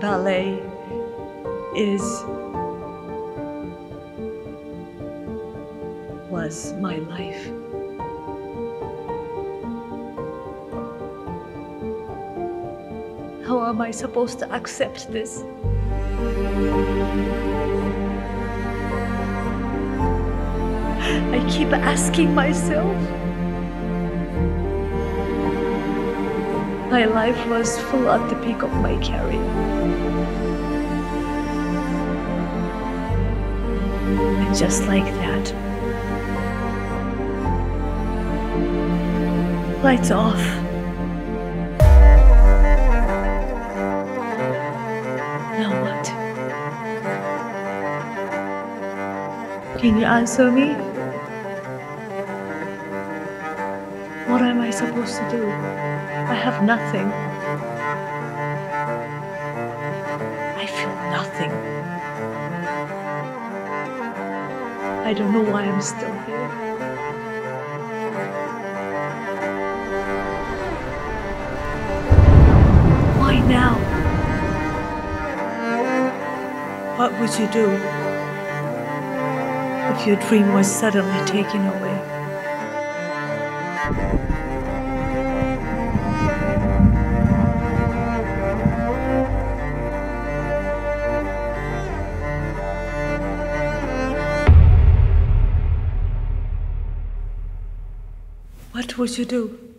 ballet is was my life. How am I supposed to accept this? I keep asking myself. My life was full at the peak of my career. And just like that, lights off. Now what? Can you answer me? I supposed to do? I have nothing. I feel nothing. I don't know why I'm still here. Why now? What would you do if your dream was suddenly taken away? What would you do?